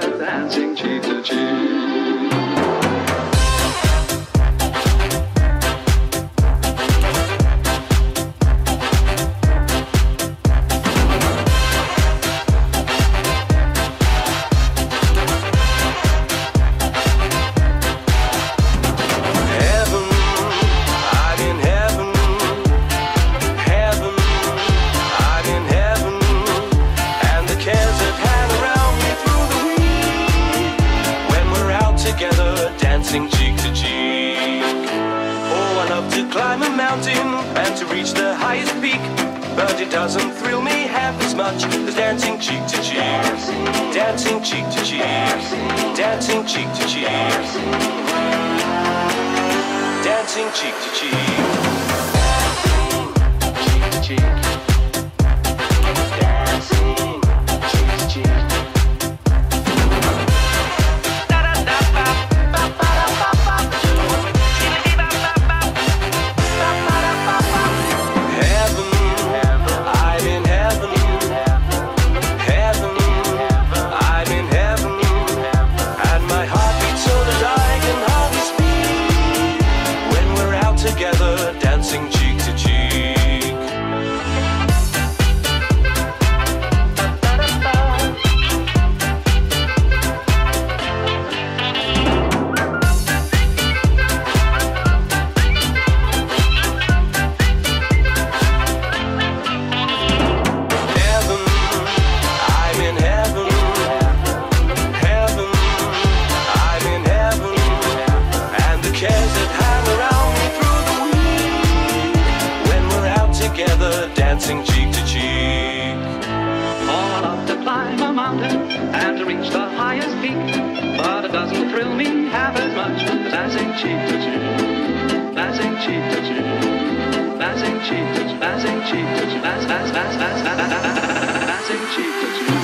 dancing cheek to cheek. Mountain and to reach the highest peak. But it doesn't thrill me half as much as dancing cheek to cheek. Dancing cheek to cheek. Dancing cheek to cheek. Dancing cheek to. Cheek together, dancing cheek dancing cheek to cheek. All up to climb a mountain and to reach the highest peak. But it doesn't thrill me half as much as dancing cheek to cheek. Dancing cheek to cheek. Dancing cheek to cheek. Dancing cheek to cheek. Dancing cheek to cheek.